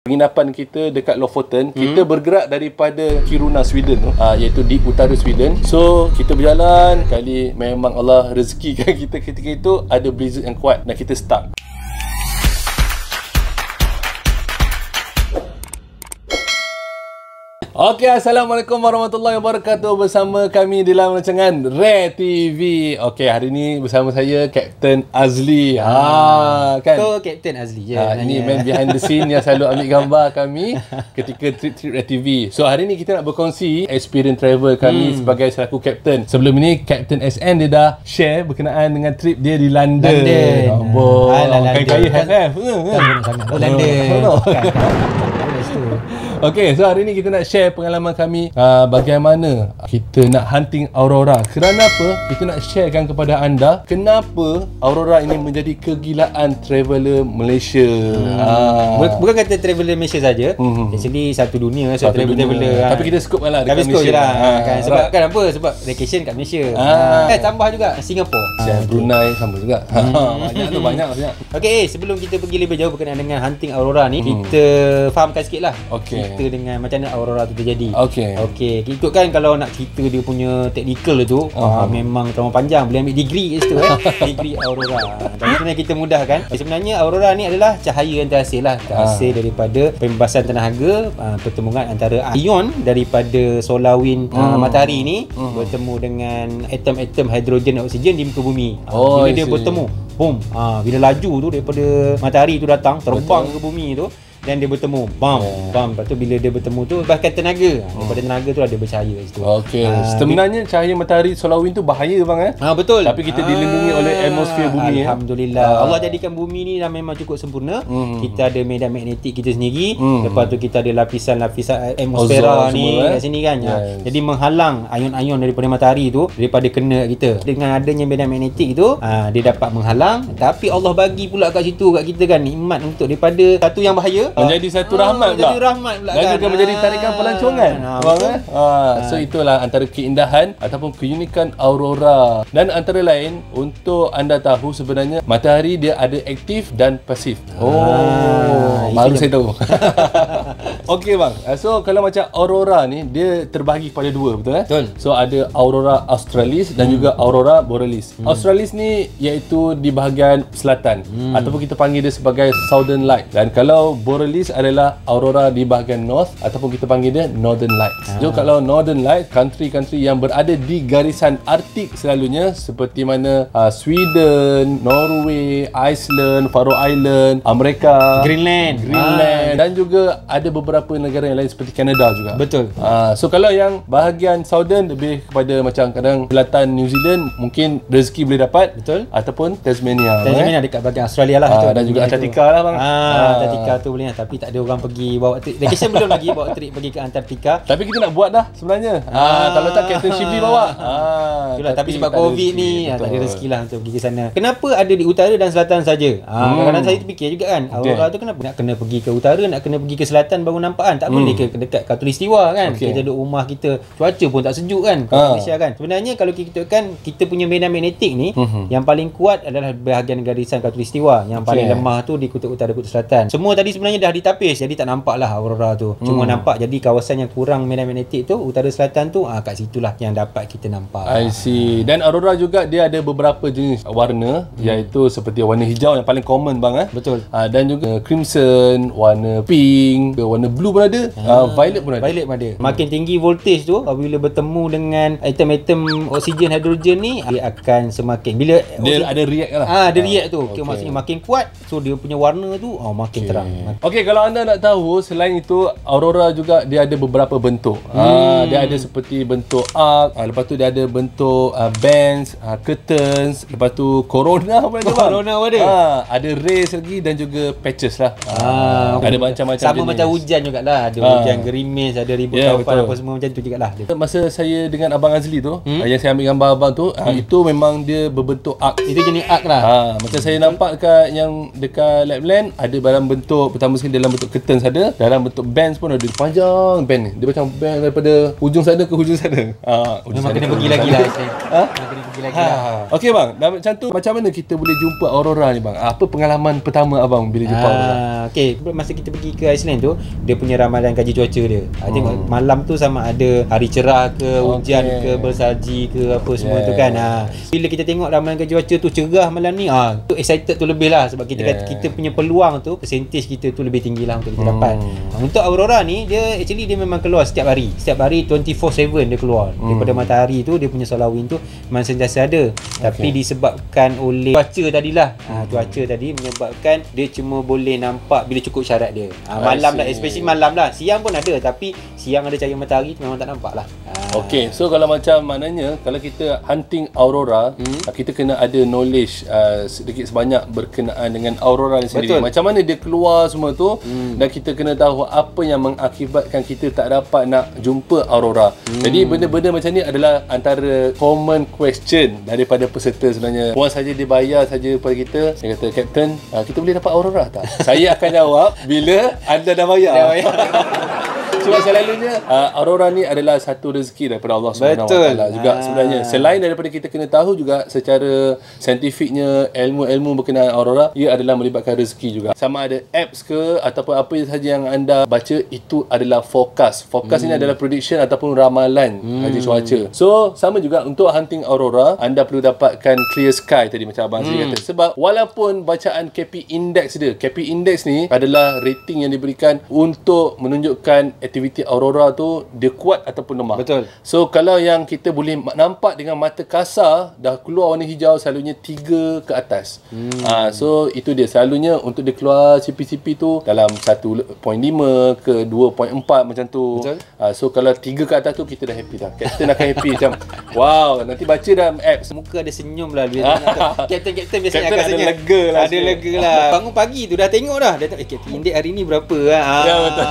penginapan kita dekat Lofoten hmm. kita bergerak daripada Kiruna Sweden tu. Uh, iaitu di utara Sweden. So kita berjalan kali memang Allah rezekikan kita ketika itu ada blizzard yang kuat dan kita stuck Okey, Assalamualaikum warahmatullahi wabarakatuh. Bersama kami di dalam rancangan Rare TV Okey, hari ini bersama saya Captain Azli. Ha, kan? Kau Captain Azli. Je ha, Ini man behind the scene yang selalu ambil gambar kami Ketika trip-trip Rare TV So, hari ini kita nak berkongsi Experience travel kami hmm. sebagai selaku Captain. Sebelum ini, Captain SN dia dah share Berkenaan dengan trip dia di London. London. Oh, Kaya-kaya have-have London Okey, so hari ni kita nak share pengalaman kami uh, bagaimana kita nak hunting aurora. Kerana apa? Kita nak sharekan kepada anda kenapa aurora ini menjadi kegilaan traveller Malaysia. Hmm. Uh. Bukan kata traveller Malaysia saja. Hmm. Actually satu dunia satu, satu traveller. traveller ha. Tapi kita scope lah dekat Malaysia. je lah. Ha. Kan. Sebab right. kan apa? Sebab vacation kat Malaysia. Ha. Eh, tambah juga Singapura. Ha. Brunei sama juga. Hmm. banyak tu banyak banyak. Okey, eh, sebelum kita pergi lebih jauh berkenaan dengan hunting aurora ni, hmm. kita fahamkan sikit lah. Okey cerita dengan macam mana aurora tu terjadi. Okey. Okey, ikut kan kalau nak cerita dia punya technical tu, uh-huh. uh, memang terlalu panjang. Boleh ambil degree kat situ eh. degree aurora. Tapi sebenarnya kita mudah kan. Sebenarnya aurora ni adalah cahaya yang terhasil lah. Terhasil uh. daripada pembebasan tenaga, uh, pertemuan antara ion daripada solar wind uh, hmm. matahari ni uh. bertemu dengan atom-atom hidrogen dan oksigen di muka bumi. Oh, bila dia bertemu, boom. Uh, bila laju tu daripada matahari tu datang, terbang Betul. ke bumi tu, dan dia bertemu bam oh. bam lepas tu bila dia bertemu tu bahkan tenaga oh. daripada tenaga tu ada bercahaya kat situ okey uh, sebenarnya cahaya matahari solar wind tu bahaya bang eh ha betul tapi kita dilindungi oleh ah, atmosfer bumi eh. alhamdulillah eh. Allah jadikan bumi ni dah memang cukup sempurna hmm. kita ada medan magnetik kita sendiri hmm. lepas tu kita ada lapisan-lapisan atmosfera ni semua, eh? kat sini kan yes. ha. jadi menghalang ion-ion daripada matahari tu daripada kena kita dengan adanya medan magnetik tu ha, dia dapat menghalang tapi Allah bagi pula kat situ kat kita kan nikmat untuk daripada satu yang bahaya menjadi satu ah, rahmat pula. Menjadi rahmat pula Dan kan. juga menjadi tarikan pelancongan. Ha, Faham eh? Ha, so itulah antara keindahan ataupun keunikan aurora. Dan antara lain untuk anda tahu sebenarnya matahari dia ada aktif dan pasif. Oh, ha, baru saya tahu. Okey bang. So kalau macam aurora ni dia terbahagi kepada dua betul eh? Betul. So ada aurora australis dan hmm. juga aurora borealis. Hmm. Australis ni iaitu di bahagian selatan hmm. ataupun kita panggil dia sebagai southern light. Dan kalau borealis adalah aurora di bahagian north ataupun kita panggil dia northern lights. So kalau northern light country-country yang berada di garisan Arktik selalunya seperti mana uh, Sweden, Norway, Iceland, Faroe Island, Amerika, Greenland, Greenland ah. dan juga ada beberapa negara yang lain seperti Canada juga. Betul. Uh, so kalau yang bahagian southern lebih kepada macam kadang selatan New Zealand mungkin rezeki boleh dapat. Betul. Ataupun Tasmania. Tasmania eh? dekat bahagian Australia lah. Uh, dan juga Antartika lah bang. Ah, Antartika tu boleh lah. Tapi tak ada orang pergi bawa trip. Vacation belum lagi bawa trip pergi ke Antartika. Tapi kita nak buat dah sebenarnya. Uh, uh, kalau tak Captain Shibli bawa. Uh, Itulah, tapi, tapi sebab COVID ni betul. tak ada rezeki lah untuk pergi ke sana. Kenapa ada di utara dan selatan saja? Uh, hmm. Kadang-kadang saya terfikir juga kan. Okay. Aurora tu kenapa nak kena pergi ke utara, nak kena pergi ke selatan baru nampak kan? Tak hmm. boleh ke dekat Katulistiwa kan okay. kita duduk rumah kita cuaca pun tak sejuk kan kat ha. Malaysia kan sebenarnya kalau kita kan kita punya medan magnetik ni uh-huh. yang paling kuat adalah bahagian garisan Katulistiwa yang paling okay. lemah tu di kutub utara kutub selatan semua tadi sebenarnya dah ditapis jadi tak nampak lah aurora tu cuma hmm. nampak jadi kawasan yang kurang medan magnetik tu utara selatan tu ah, kat situlah yang dapat kita nampak I see dan aurora juga dia ada beberapa jenis warna hmm. iaitu seperti warna hijau yang paling common bang eh betul uh, dan juga crimson warna pink warna blue pun ada uh, uh, violet pun ada. Violet pun ada. Makin tinggi voltage tu apabila bertemu dengan atom-atom oksigen hidrogen ni dia akan semakin bila dia ada react lah. Ah, ada react tu. Okay. Maksudnya makin kuat so dia punya warna tu oh makin okay. terang. Okey, kalau anda nak tahu selain itu aurora juga dia ada beberapa bentuk. Ah, hmm. Ah, dia ada seperti bentuk arc, ah, lepas tu dia ada bentuk ah, bands, ah, curtains, lepas tu corona pun ada. Corona pun ada. Ah, ada rays lagi dan juga patches lah. Ah, ah ada macam-macam Sama jenis. macam hujan jugalah. Ada ah yang gerimis ada ribut yeah, kawan apa semua macam tu jugalah. Masa saya dengan abang Azli tu hmm? yang saya ambil gambar abang tu ah, hmm. itu memang dia berbentuk arc. Itu jenis arc lah. Ha, macam saya nampak dekat yang dekat Labland ada barang bentuk pertama sekali dalam bentuk curtains ada dalam bentuk bands pun ada panjang band ni dia macam band daripada hujung sana ke hujung sana ha, hujung Memang sana kena ke pergi lagi sana. lah. Ha? Memang kena pergi lagi lah. Ha. Okey bang, dah macam tu macam mana kita boleh jumpa aurora ni bang? Apa pengalaman pertama abang bila jumpa aurora? Ah, okay, masa kita pergi ke Iceland tu, dia punya ramalan kaji cuaca dia. Think Hmm. malam tu sama ada hari cerah ke, hujan Okay. ke, bersalji ke apa semua Yes. tu kan. Ha. Bila kita tengok ramalan kaji cuaca tu cerah malam ni, ah, tu excited tu lebih lah sebab kita Yeah. kata kita punya peluang tu, percentage kita tu lebih tinggi lah untuk kita Hmm. dapat. Untuk aurora ni, dia actually dia memang keluar setiap hari. Setiap hari 24/7 dia keluar. Hmm. Daripada matahari tu, dia punya solar wind tu memang sentiasa ada. Tapi disebabkan oleh cuaca tadilah. Ha, cuaca tadi menyebabkan dia cuma boleh nampak bila cukup syarat dia. Ha, malam lah, especially malam lah. Siang pun ada tapi siang ada cahaya matahari tu memang tak nampak lah. Ha. Okey, so kalau macam maknanya kalau kita hunting aurora, hmm. kita kena ada knowledge uh, sedikit sebanyak berkenaan dengan aurora ni sendiri. Betul. Macam mana dia keluar semua tu hmm. dan kita kena tahu apa yang mengakibatkan kita tak dapat nak jumpa aurora. Hmm. Jadi benda-benda macam ni adalah antara common question daripada peserta sebenarnya. Puan saja dia bayar saja kepada kita, dia kata, "Captain, uh, kita boleh dapat aurora tak?" Saya akan jawab bila anda dah bayar. Dah bayar. Sebab selalunya uh, aurora ni adalah satu rezeki daripada Allah Subhanahu Wa Betul. Taala juga Ah. sebenarnya. Selain daripada kita kena tahu juga secara saintifiknya ilmu-ilmu berkenaan aurora ia adalah melibatkan rezeki juga. Sama ada apps ke ataupun apa sahaja yang anda baca itu adalah forecast. Forecast Hmm. ini adalah prediction ataupun ramalan haji cuaca. So sama juga untuk hunting aurora anda perlu dapatkan clear sky tadi macam abang hmm. kata. Sebab walaupun bacaan KP index dia, KP index ni adalah rating yang diberikan untuk menunjukkan aktiviti aurora tu dia kuat ataupun lemah. Betul. So kalau yang kita boleh nampak dengan mata kasar dah keluar warna hijau selalunya 3 ke atas. Hmm. Ha, so itu dia selalunya untuk dia keluar CP-CP tu dalam 1.5 ke 2.4 macam tu. Betul. Ha, so kalau 3 ke atas tu kita dah happy dah. Captain akan happy macam wow nanti baca dalam apps Muka ada senyum lah bila tu. Captain-captain biasanya Captain akan ada senyum. lega lah Ada lega lah. Bangun pagi tu dah tengok dah. Dia tengok, eh Captain Indik hari ni berapa? Ah. Ya, betul.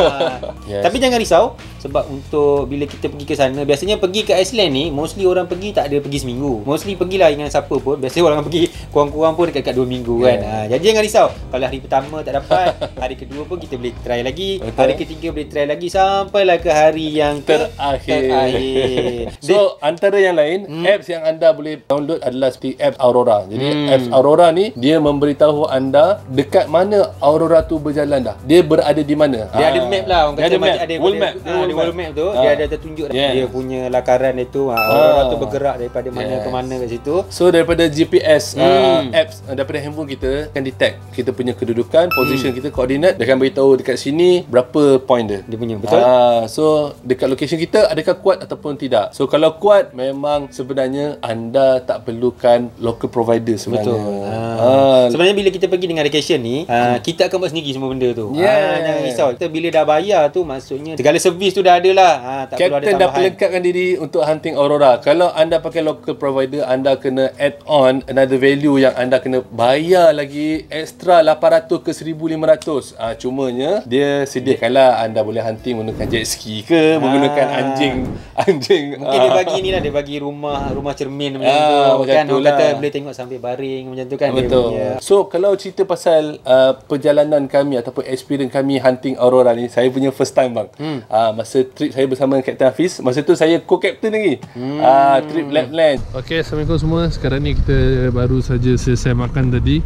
Yes. Tapi jangan risau sebab untuk bila kita pergi ke sana biasanya pergi ke Iceland ni mostly orang pergi tak ada pergi seminggu. Mostly pergilah dengan siapa pun. Biasanya orang pergi kurang-kurang pun dekat-dekat 2 minggu kan. Yeah. Ha, jadi jangan risau. Kalau hari pertama tak dapat, hari kedua pun kita boleh try lagi. Betul. Hari ketiga boleh try lagi sampailah ke hari yang ke terakhir. terakhir. so antara yang lain hmm. apps yang anda boleh download adalah seperti apps Aurora. Jadi Hmm. apps Aurora ni dia memberitahu anda dekat mana Aurora tu berjalan dah. Dia berada di mana. Dia Ah. ada map lah orang Dia kata ada map. ada World ada- map. ah, di world map tu Ah. dia ada tertunjuk Yes. dia punya lakaran ah, aurora Ah. tu bergerak daripada mana Yes. ke mana kat situ. So daripada GPS uh, Hmm. apps uh, daripada handphone kita akan detect kita punya kedudukan, position kita, koordinat dia akan beritahu dekat sini berapa point dia. Dia punya betul. Ah, so dekat location kita adakah kuat ataupun tidak. So kalau kuat memang sebenarnya anda tak perlukan local provider sebenarnya. Betul. Ah. Ah. Sebenarnya bila kita pergi dengan vacation ni, ah, kita akan buat sendiri semua benda tu. Yeah. Ah, jangan risau. Kita bila dah bayar tu maksudnya segala servis tu dah ada lah. Ah, tak perlu ada Captain dah tambahan. pelengkapkan diri untuk hunting Aurora. Kalau anda pakai local provider, anda kena add on another value yang anda kena bayar lagi extra 800 ke 1500. Ah cumanya dia sediakanlah anda boleh hunting menggunakan jet ski ke, menggunakan anjing anjing. Mungkin dia ah, bagi ni lah Dia bagi rumah Rumah cermin macam Ah, tu macam Kan tu orang kata lah. Boleh tengok sambil baring Macam tu kan dia Betul. punya. So kalau cerita pasal uh, perjalanan kami ataupun experience kami hunting Aurora ni, saya punya first time bang. Hmm. Uh, masa trip saya bersama Captain Hafiz, masa tu saya co-captain lagi. Hmm. Uh, trip Lapland. Okey, Assalamualaikum semua. Sekarang ni kita baru saja selesai makan tadi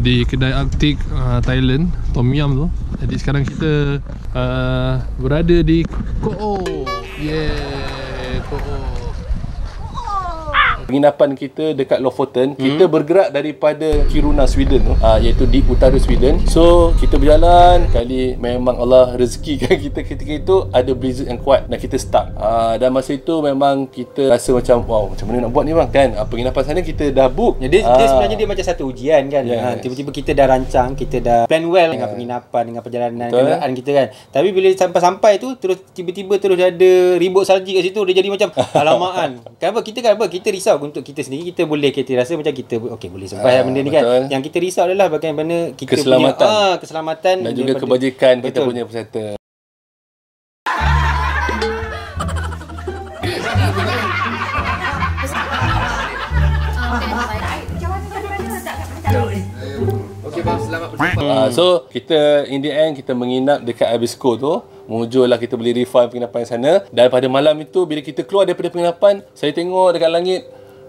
di kedai Arctic uh, Thailand, Tom Yum tu. Jadi sekarang kita uh, berada di Koh. Yeah, Koh. Penginapan kita dekat Lofoten, hmm. kita bergerak daripada Kiruna, Sweden tu, uh, iaitu di utara Sweden. So, kita berjalan, kali memang Allah rezekikan kita ketika itu ada blizzard yang kuat dan kita stuck. Uh, dan masa itu memang kita rasa macam, wow, macam mana nak buat ni bang? Kan, uh, penginapan sana kita dah book. Ya, dia, Ah. dia sebenarnya dia macam satu ujian kan. Yes. Ha, tiba-tiba kita dah rancang, kita dah plan well dengan penginapan, dengan perjalanan Betul. kenderaan kita kan. Tapi bila sampai-sampai tu terus tiba-tiba terus ada ribut salji kat situ dia jadi macam alamaan. Kenapa kita kan apa? Kita risau untuk kita sendiri kita boleh kita rasa macam kita okey boleh survive Ah, benda ni betul. kan. Yang kita risau adalah bagaimana kita Keselamatan. punya ah, keselamatan dan juga daripada- kebajikan kita Betul. punya peserta. Okey bang, selamat Uh, so kita in the end kita menginap dekat Abisko tu Mujurlah kita boleh refund penginapan sana Dan pada malam itu bila kita keluar daripada penginapan Saya tengok dekat langit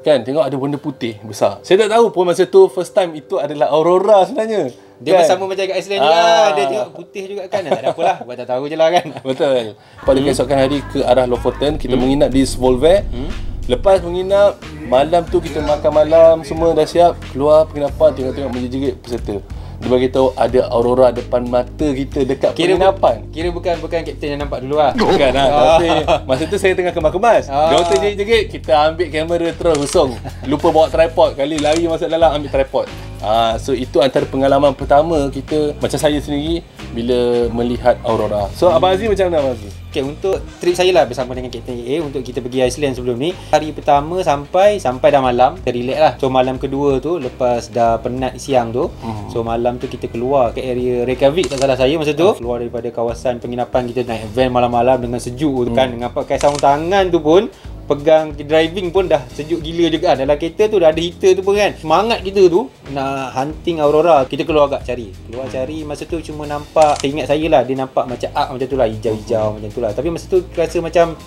Kan tengok ada benda putih besar Saya tak tahu pun masa tu first time itu adalah Aurora sebenarnya Dia kan? bersama macam kat Iceland juga. Ah. Dia tengok putih juga kan. Tak ada apalah. Buat tak tahu je lah kan. Betul. Pada Hmm. keesokan hari ke arah Lofoten, kita menginap di Svolvær. Hmm. Lepas menginap, malam tu kita makan malam, semua dah siap. Keluar penginapan, tengok-tengok menjerit peserta. Dia bagi tahu ada aurora depan mata kita dekat Kira bu- penginapan. Kira bukan bukan kapten yang nampak dulu lah. Bukan lah Tapi masa tu saya tengah kemas-kemas Ah. Dia terjerit-jerit Kita ambil kamera terus husung Lupa bawa tripod Kali lari masuk dalam ambil tripod Ah, so itu antara pengalaman pertama kita macam saya sendiri bila melihat aurora. So Abang Aziz macam mana Abang Aziz? Okay, untuk trip saya lah bersama dengan Kapten AA untuk kita pergi Iceland sebelum ni. Hari pertama sampai sampai dah malam, kita relax lah. So malam kedua tu lepas dah penat siang tu, Hmm. so malam tu kita keluar ke area Reykjavik tak salah saya masa tu. Keluar daripada kawasan penginapan kita naik van malam-malam dengan sejuk tu kan dengan pakai sarung tangan tu pun pegang driving pun dah sejuk gila juga kan. Dalam kereta tu dah ada heater tu pun kan. Semangat kita tu nak hunting aurora. Kita keluar agak cari. Keluar cari masa tu cuma nampak, saya ingat saya lah dia nampak macam arc macam tu lah hijau-hijau macam tu lah. Tapi masa tu rasa macam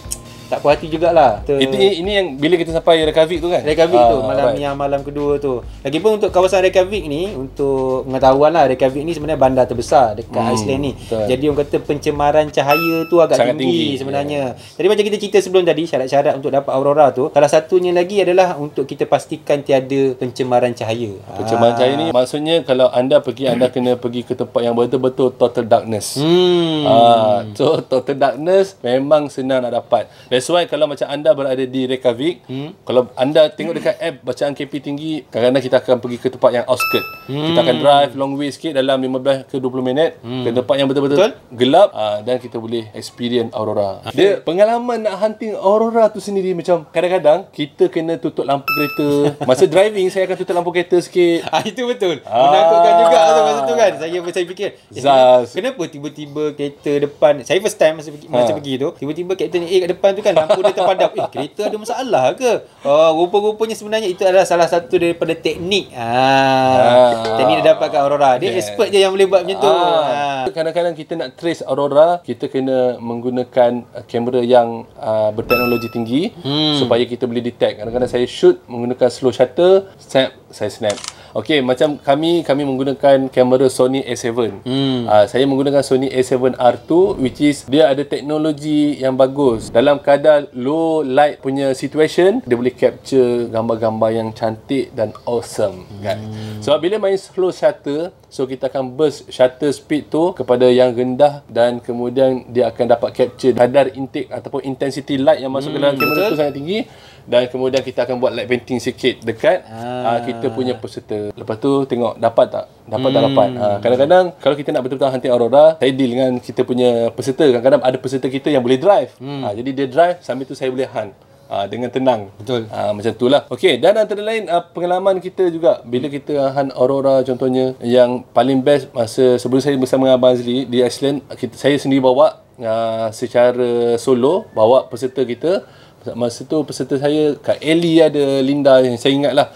tak puas hati jugalah. Ter... Ini ini yang bila kita sampai Reykjavik tu kan? Reykjavik Ah, tu malam right. yang malam kedua tu. Lagipun untuk kawasan Reykjavik ni untuk pengetahuan lah Reykjavik ni sebenarnya bandar terbesar dekat Hmm, Iceland ni. betul. Jadi orang kata pencemaran cahaya tu agak Sangat tinggi, tinggi, sebenarnya. Jadi macam kita cerita sebelum tadi syarat-syarat untuk dapat aurora tu, salah satunya lagi adalah untuk kita pastikan tiada pencemaran cahaya. Pencemaran Ah. cahaya ni maksudnya kalau anda pergi anda kena pergi ke tempat yang betul-betul total darkness. Hmm. Ah, so total darkness memang senang nak dapat. That's why kalau macam anda berada di Reykjavik, hmm. kalau anda tengok dekat app bacaan KP tinggi, kadang-kadang kita akan pergi ke tempat yang outskirt. Hmm. Kita akan drive long way sikit dalam 15 ke 20 minit hmm. ke tempat yang betul-betul Betul. gelap ah, dan kita boleh experience aurora. Dia pengalaman nak hunting aurora tu sendiri macam kadang-kadang kita kena tutup lampu kereta. Masa driving saya akan tutup lampu kereta sikit. Ah itu betul. Ah. Menakutkan juga tu masa tu kan. Saya saya fikir, eh, Zaz. kenapa, tiba-tiba kereta depan saya first time masa pergi, masa Ha. pergi tu, tiba-tiba Captain A kat depan tu kan lampu dia terpadam. Eh kereta ada masalah ke? Oh rupa-rupanya sebenarnya itu adalah salah satu daripada teknik. Ah. Ah. Teknik dia dapatkan aurora. Dia Yeah. expert je yang boleh buat macam tu. Ah. Ah. Kadang-kadang kita nak trace aurora, kita kena menggunakan uh, kamera yang uh, berteknologi tinggi hmm. supaya kita boleh detect. Kadang-kadang saya shoot menggunakan slow shutter, snap, saya snap. Okey, macam kami kami menggunakan kamera Sony A7. Hmm. Uh, saya menggunakan Sony A7R2 which is dia ada teknologi yang bagus. Dalam kadar low light punya situation, dia boleh capture gambar-gambar yang cantik dan awesome kan. Sebab bila main slow shutter, so kita akan burst shutter speed tu kepada yang rendah dan kemudian dia akan dapat capture kadar intake ataupun intensity light yang masuk ke dalam kamera tu sangat tinggi dan kemudian kita akan buat light painting sikit dekat ah. kita punya peserta. Lepas tu tengok dapat tak? Dapat tak dapat? Ah, kadang-kadang kalau kita nak betul-betul hunting aurora, saya deal dengan kita punya peserta. Kadang-kadang ada peserta kita yang boleh drive. Ah, jadi dia drive sambil tu saya boleh hunt. Ah, dengan tenang. Betul. Ah, macam tu lah. Okey, dan antara lain ah, pengalaman kita juga bila kita hunt aurora contohnya yang paling best masa sebelum saya bersama dengan Abang Azli di Iceland, kita, saya sendiri bawa ah, secara solo bawa peserta kita. Masa tu peserta saya Kak Ellie ada Linda yang saya ingat lah.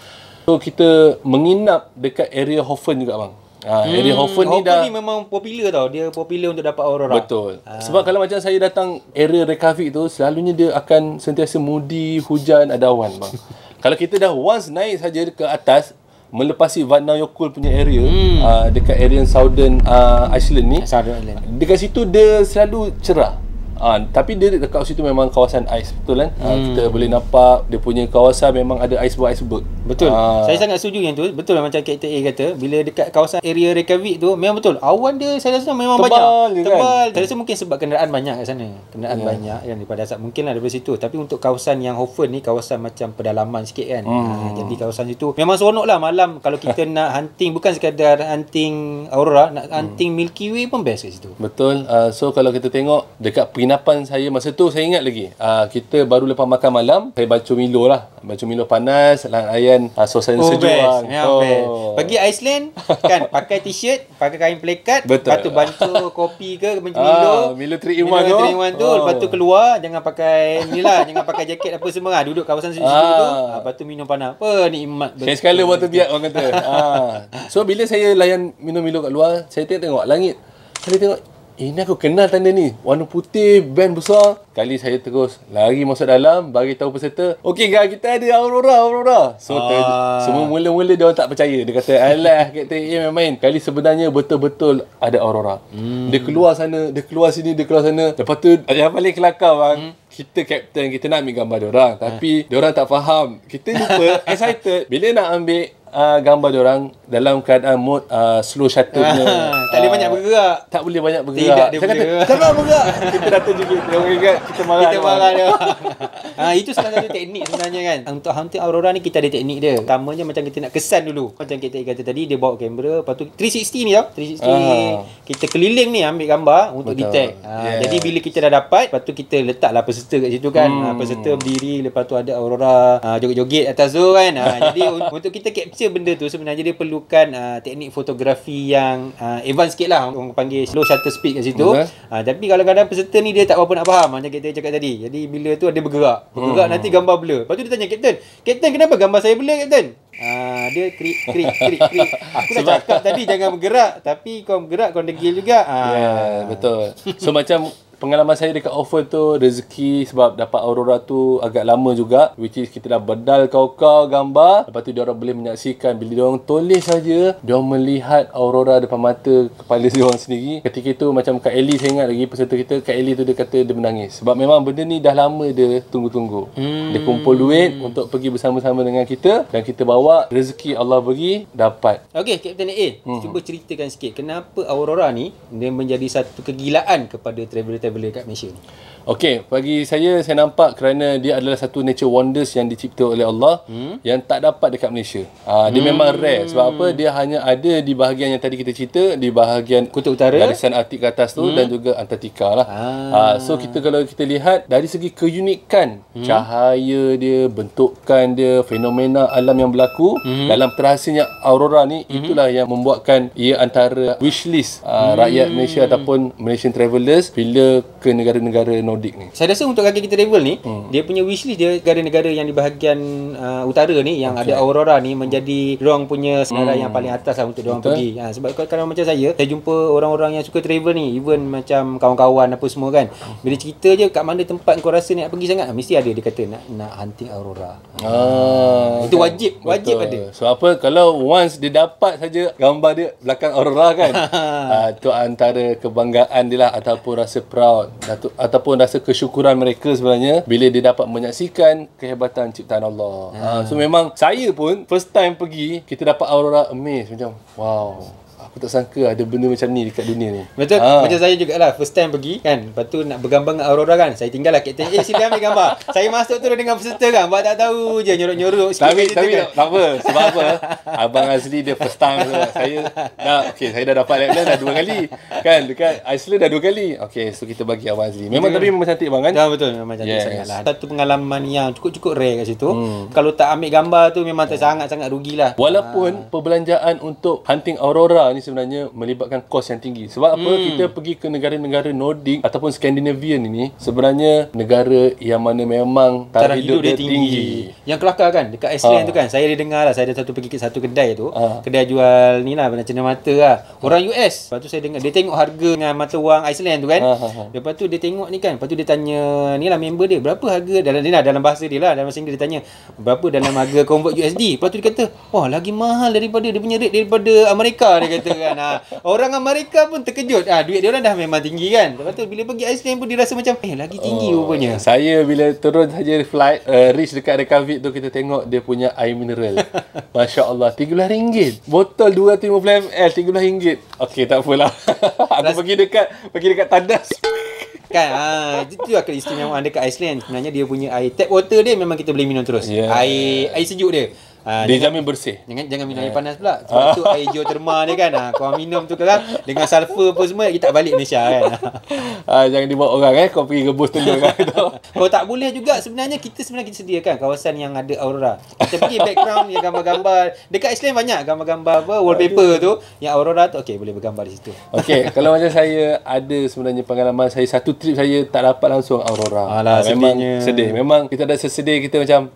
So kita menginap dekat area Hofen juga bang. Ah, area Hofen ni dah ni memang popular tau. Dia popular untuk dapat aurora. Betul. Sebab kalau macam saya datang area Reykjavik tu, selalunya dia akan sentiasa mudi, hujan, ada awan bang. kalau kita dah once naik saja ke atas, melepasi Vatnajökull punya area, hmm. uh, dekat area southern uh, Iceland ni, Southern Island. dekat situ dia selalu cerah. Ah, tapi dia dekat situ memang kawasan ais betul kan? Ah, kita boleh nampak dia punya kawasan memang ada iceberg-iceberg. Betul. Ah. Saya sangat setuju yang tu. Betul lah macam Captain A kata. Bila dekat kawasan area Reykjavik tu, memang betul. Awan dia saya rasa memang Tebal banyak. je kan? Tebal. Saya rasa mungkin sebab kenderaan banyak kat sana. Kenderaan yeah. banyak yang daripada asap. Mungkin lah daripada situ. Tapi untuk kawasan yang Hofen ni, kawasan macam pedalaman sikit kan. Hmm. Ha, jadi kawasan situ memang seronok lah malam kalau kita nak hunting. Bukan sekadar hunting Aurora. Nak hunting Milky Way pun best kat situ. Betul. Uh, so kalau kita tengok dekat penginapan penginapan saya masa tu saya ingat lagi. Uh, kita baru lepas makan malam, saya baca Milo lah. Baca Milo panas, layan uh, suasana Oh, sejuk. best. lah. Ya, best. Pergi Iceland kan pakai t-shirt, pakai kain plekat, Betul. lepas tu bantu kopi ke bantu Ah, Milo. Milo 3 in 1 tu. 3 in 1 tu, Oh. lepas tu keluar jangan pakai ni lah, jangan pakai jaket apa semua lah. Duduk kawasan sejuk Ah. tu, ah, lepas tu minum panas. Apa nikmat Saya sekali water biak orang kata. ah. So bila saya layan minum Milo kat luar, saya tengok, tengok langit. Saya tengok, eh, ini aku kenal tanda ni. Warna putih, band besar. Kali saya terus lari masuk dalam, bagi tahu peserta, "Okey guys, kita ada Aurora, Aurora." So Ah. ah. semua mula-mula dia orang tak percaya. Dia kata, "Alah, Kapten A main-main." Kali sebenarnya betul-betul ada Aurora. Hmm. Dia keluar sana, dia keluar sini, dia keluar sana. Lepas tu yang paling kelakar bang, hmm kita kapten kita nak ambil gambar dia orang tapi dia orang tak faham kita lupa excited bila nak ambil uh, gambar dia orang dalam keadaan mode uh, slow shutter punya tak boleh banyak bergerak. tak boleh banyak bergerak Tidak dia saya kata jangan bergerak kita datang juga dia orang ingat kita marah Kita marah dia. ha, itu salah satu teknik sebenarnya kan. Untuk hunting Aurora ni kita ada teknik dia. Pertamanya macam kita nak kesan dulu. Macam kita kata tadi dia bawa kamera, lepas tu 360 ni tau. 360 Ah. kita keliling ni ambil gambar untuk Betul. detect. Ha, Yes. Jadi bila kita dah dapat, lepas tu kita letaklah peserta kat situ kan. Hmm. Ha, peserta berdiri, lepas tu ada Aurora ha, joget-joget atas tu kan. Ha, jadi un- untuk kita capture benda tu sebenarnya dia perlukan uh, teknik fotografi yang uh, advance sikit lah. Orang panggil slow shutter speed kat situ. Betul. Ha, tapi kalau kadang peserta ni dia tak apa nak faham macam kita cakap tadi. Jadi bila tu ada bergerak. Bergerak Hmm. nanti gambar blur. Lepas tu dia tanya kapten, "Kapten kenapa gambar saya blur kapten?" Ah dia krik krik krik krik. Aku dah cakap tadi jangan bergerak tapi kau bergerak kau degil juga. Ah. Yeah, betul. So macam pengalaman saya dekat offer tu rezeki sebab dapat Aurora tu agak lama juga which is kita dah bedal kau-kau gambar. Lepas tu dia orang boleh menyaksikan bila dia orang tulis saja dia orang melihat Aurora depan mata kepala dia orang sendiri. Ketika itu macam Kak Ellie saya ingat lagi peserta kita Kak Ellie tu dia kata dia menangis. Sebab memang benda ni dah lama dia tunggu-tunggu. Hmm. dia kumpul duit untuk pergi bersama-sama dengan kita dan kita bawa rezeki Allah bagi dapat. Okey, Kapten A, hmm. cuba ceritakan sikit kenapa Aurora ni dia menjadi satu kegilaan kepada traveller-traveller kat Malaysia ni. Okey, bagi saya saya nampak kerana dia adalah satu nature wonders yang dicipta oleh Allah hmm? yang tak dapat dekat Malaysia. Ha, dia hmm. memang rare sebab apa? Dia hanya ada di bahagian yang tadi kita cerita di bahagian Kutub Utara. garisan Arktik ke atas tu hmm. dan juga Antartika lah. Ah. Ha, so kita kalau kita lihat dari segi keunikan hmm. cahaya dia, bentukan dia, fenomena alam yang berlaku hmm. dalam terhasilnya aurora ni hmm. itulah yang membuatkan ia antara wishlist uh, hmm. rakyat Malaysia ataupun Malaysian travellers bila ke negara-negara Nordic ni. Saya rasa untuk kaki kita travel ni, hmm. dia punya wishlist dia negara-negara yang di bahagian uh, utara ni yang okay. ada aurora ni menjadi diorang punya senarai hmm. yang paling atas lah untuk diorang pergi. Ha, sebab kalau, macam saya, saya jumpa orang-orang yang suka travel ni, even macam kawan-kawan apa semua kan. Bila cerita je kat mana tempat kau rasa nak pergi sangat, mesti ada dia kata nak nak hunting aurora. Ah, Itu wajib, wajib Betul. ada. So apa kalau once dia dapat saja gambar dia belakang aurora kan. ah tu antara kebanggaan dia lah ataupun rasa proud atau, ataupun rasa kesyukuran mereka sebenarnya bila dia dapat menyaksikan kehebatan ciptaan Allah. Ah so memang saya pun first time pergi kita dapat aurora amazed macam wow. Aku tak sangka ada benda macam ni dekat dunia ni. Betul. Ah. Macam saya jugalah first time pergi kan. Lepas tu nak bergambar dengan Aurora kan. Saya tinggal lah Kapten A sila ambil gambar. saya masuk tu dengan peserta kan. Buat tak tahu je nyorok-nyorok sikit. Tapi tapi kan. tak apa sebab apa abang Azli dia first time tu saya dah okey saya dah dapat Lapland dah dua kali kan dekat Iceland dah dua kali okey so kita bagi abang Azli memang tapi memang cantik bang kan Ya betul memang cantik Yes. yes. sangat lah. Satu pengalaman yang cukup-cukup rare kat situ. Hmm. Kalau tak ambil gambar tu memang tak sangat-sangat rugilah. Walaupun perbelanjaan untuk hunting aurora ni sebenarnya melibatkan kos yang tinggi. Sebab apa? Hmm. Kita pergi ke negara-negara Nordic ataupun Scandinavian ini sebenarnya negara yang mana memang taraf Taraf hidup dia tinggi. Yang kelakar kan dekat Iceland Ah. tu kan saya ada dengar lah saya ada satu pergi ke satu kedai tu. Ah. Kedai jual ni lah benda cenderamata lah. Orang US. Lepas tu saya dengar dia tengok harga dengan mata wang Iceland tu kan. Ah, ah, ah. Lepas tu dia tengok ni kan. Lepas tu dia tanya ni lah member dia berapa harga dalam dia lah dalam bahasa dia lah dalam bahasa Inggeris dia tanya berapa dalam harga convert USD. Lepas tu dia kata wah lagi mahal daripada dia punya rate daripada Amerika dia kata kan. Ha, orang Amerika pun terkejut. Ah ha, duit dia orang dah memang tinggi kan. Lepas tu bila pergi Iceland pun dia rasa macam eh lagi tinggi oh. rupanya. Saya bila turun saja flight uh, reach dekat Reykjavik tu kita tengok dia punya air mineral. Masya Allah RM13. Botol 250 ml RM13. Okey tak apalah. Aku pergi dekat pergi dekat tandas. Kan ah itu lah keistimewaan dekat Iceland. Sebenarnya dia punya air tap water dia memang kita boleh minum terus. Yeah. Air air sejuk dia. Ah, Dia jamin bersih. Jangan jangan minum air panas pula. Sebab tu air geothermal ni kan. Ha, kau minum tu kan dengan sulfur apa semua kita tak balik Malaysia kan. Ah, jangan dibawa orang eh. Kau pergi rebus telur kan. tu. Kalau tak boleh juga sebenarnya kita sebenarnya kita sediakan kawasan yang ada aurora. Kita pergi background yang gambar-gambar. Dekat Iceland banyak gambar-gambar apa wallpaper tu yang aurora tu okey boleh bergambar di situ. Okey, kalau macam saya ada sebenarnya pengalaman saya satu trip saya tak dapat langsung Aurora. Alah, Ah, memang sedihnya. sedih. Memang kita dah sesedih kita macam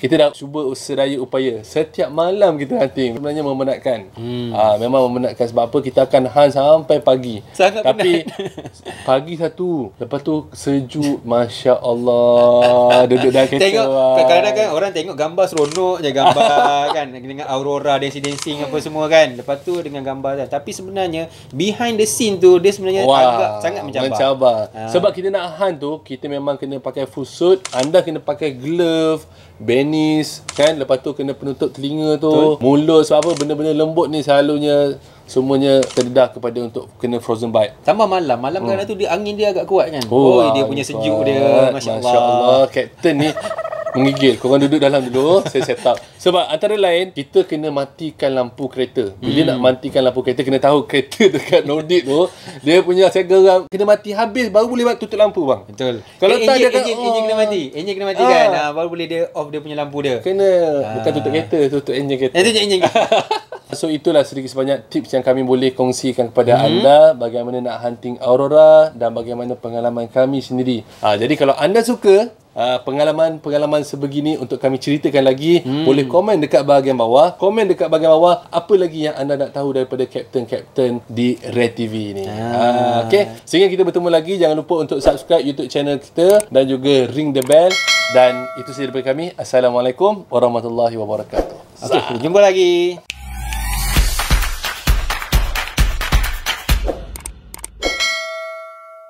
kita dah cuba sedaya upaya. Setiap malam kita hunting. Sebenarnya memenatkan. Hmm. Ah, memang memenatkan sebab apa kita akan hunt sampai pagi. Sangat Tapi pagi satu, lepas tu sejuk, masya-Allah. Duduk dalam kereta. Tengok wah. kadang-kadang kan orang tengok gambar seronok je gambar kan dengan aurora dancing-dancing apa semua kan. Lepas tu dengan gambar kan. Tapi sebenarnya behind the scene tu dia sebenarnya agak sangat mencabar. mencabar. Ah. Sebab kita nak hunt tu, kita memang kena pakai full suit, anda kena pakai glove, benis, kan? Lepas tu kena penutup telinga tu, mulut sebab apa benda-benda lembut ni selalunya semuanya terdedah kepada untuk kena frozen bite. Tambah malam, malam kadang tu dia angin dia agak kuat kan. Oh, Oh, dia punya sejuk kuat. dia. Masya-Allah. Masya-Allah. Kapten ni menggigil. Korang duduk dalam dulu, saya set up. Sebab antara lain, kita kena matikan lampu kereta. Bila Hmm. nak matikan lampu kereta, kena tahu kereta dekat Nordic tu, dia punya saya geram. Kena mati habis, baru boleh tutup lampu bang. Betul. Kalau eh, tak, enjin, dia akan- enjin, enjin kena oh. mati. Enjin kena mati Ah. kan. Ha, baru boleh dia off dia punya lampu dia. Kena, bukan tutup kereta, tutup enjin kereta. Eh, tu je enjin. So itulah sedikit sebanyak tips yang kami boleh kongsikan kepada hmm. anda bagaimana nak hunting aurora dan bagaimana pengalaman kami sendiri. Ha, jadi kalau anda suka uh, pengalaman-pengalaman sebegini untuk kami ceritakan lagi, hmm. boleh komen dekat bahagian bawah. Komen dekat bahagian bawah apa lagi yang anda nak tahu daripada Captain-Captain di Red TV ni. Ah. okay, sehingga kita bertemu lagi jangan lupa untuk subscribe YouTube channel kita dan juga ring the bell dan itu sahaja daripada kami. Assalamualaikum warahmatullahi wabarakatuh. Okey, jumpa lagi.